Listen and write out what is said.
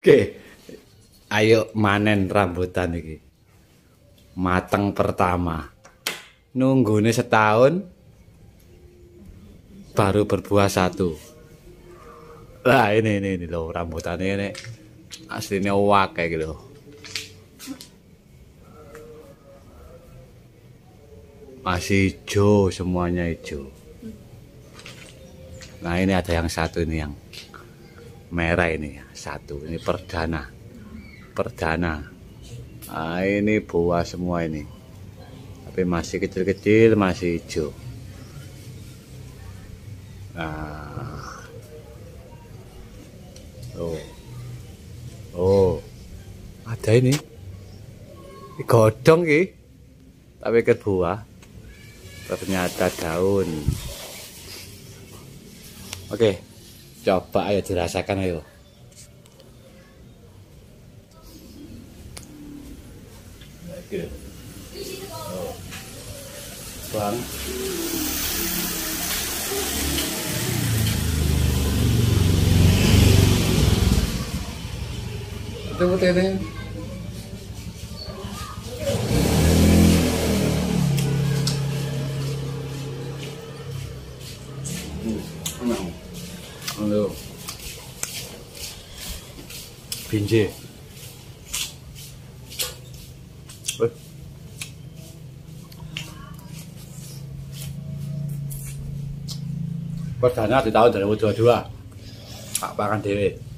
Oke. Ayo manen rambutan iki. Mateng pertama. Nunggune setahun baru berbuah satu. Lah ini ini, ini loh rambutannya ini aslinya wak kayak gitu. Masih hijau semuanya hijau. Nah ini ada yang satu ini yang merah ini satu. Ini perdana. Perdana. Nah, ini buah semua ini. Tapi masih kecil-kecil masih hijau. Nah oh. Oh. Ada ini. Godong ki tapi ke buah ternyata daun. Oke. okay. Coba ayo dirasakan ayo. Oke. Oh. Bang. Tunggu tene. Halo. Binje. Perdana di tahun 2022. Apa kan dhewe.